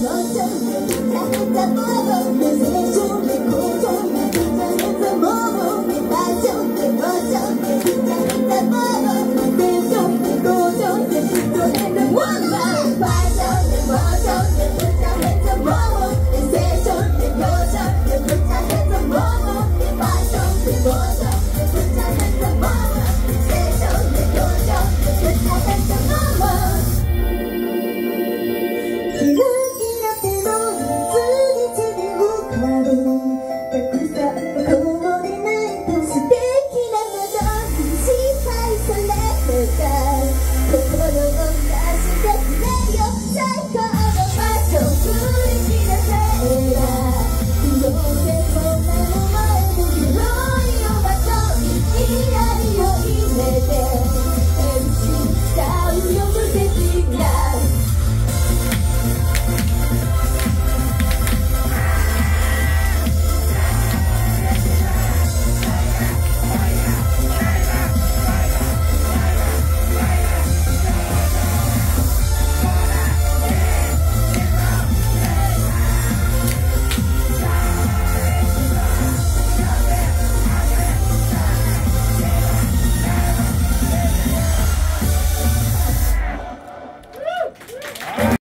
Don't you? That's the bubble.